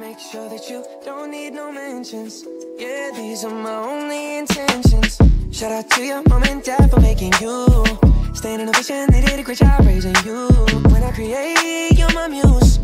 Make sure that you don't need no mentions. Yeah, these are my only intentions. Shout out to your mom and dad for making you. Staying in a vision, they did a great job raising you. When I create, you're my muse.